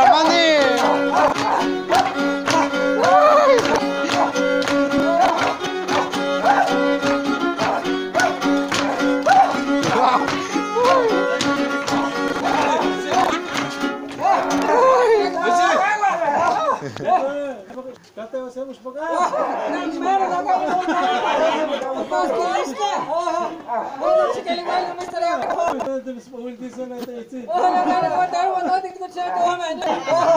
era maneiro. Kata sen uçmak. Merhaba babam. Bak işte. Bunu çıkalı geldim mesela. Ben de bir. Oh,